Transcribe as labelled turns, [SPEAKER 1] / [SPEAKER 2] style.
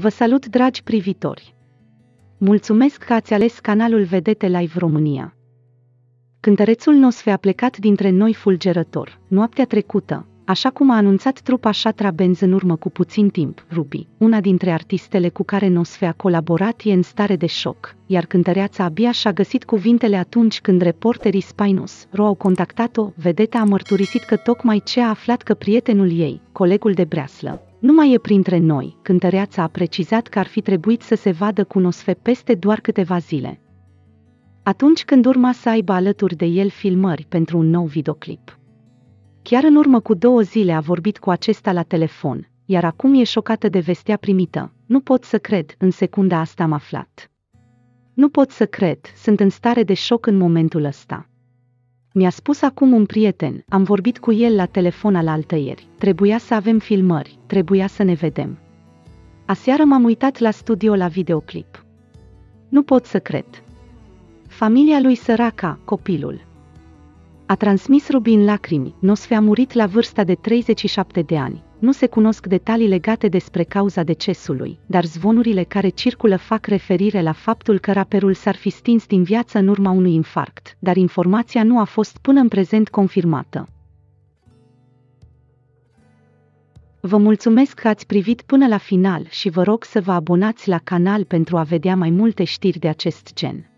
[SPEAKER 1] Vă salut dragi privitori! Mulțumesc că ați ales canalul Vedete Live România. Cântărețul Nosfe a plecat dintre noi fulgerător, noaptea trecută, așa cum a anunțat trupa Shatra Benz în urmă cu puțin timp, Ruby, una dintre artistele cu care Nosfe a colaborat e în stare de șoc, iar cântăreața abia și-a găsit cuvintele atunci când reporterii Spinus Ro au contactat-o, vedeta a mărturisit că tocmai ce a aflat că prietenul ei, colegul de breaslă, nu mai e printre noi, cântăreața a precizat că ar fi trebuit să se vadă cu Nosfe peste doar câteva zile. Atunci când urma să aibă alături de el filmări pentru un nou videoclip. Chiar în urmă cu două zile a vorbit cu acesta la telefon, iar acum e șocată de vestea primită. Nu pot să cred, în secunda asta am aflat. Nu pot să cred, sunt în stare de șoc în momentul ăsta. Mi-a spus acum un prieten, am vorbit cu el la telefon al altăieri. Trebuia să avem filmări, trebuia să ne vedem. Aseară m-am uitat la studio la videoclip. Nu pot să cred. Familia lui săraca, copilul. A transmis Rubin lacrimi, Nosfe a murit la vârsta de 37 de ani. Nu se cunosc detalii legate despre cauza decesului, dar zvonurile care circulă fac referire la faptul că raperul s-ar fi stins din viață în urma unui infarct, dar informația nu a fost până în prezent confirmată. Vă mulțumesc că ați privit până la final și vă rog să vă abonați la canal pentru a vedea mai multe știri de acest gen.